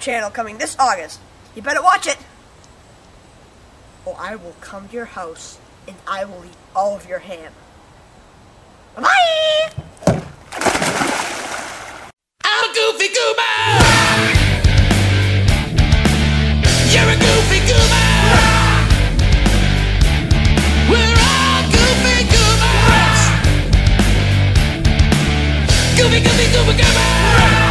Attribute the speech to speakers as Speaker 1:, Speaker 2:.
Speaker 1: channel coming this August. You better watch it! Or I will come to your house and I will eat all of your ham. Bye!
Speaker 2: I'm Goofy Goober! You're a Goofy Goober! We're all Goofy Goobers! Goofy, Goofy, Goober, Goober!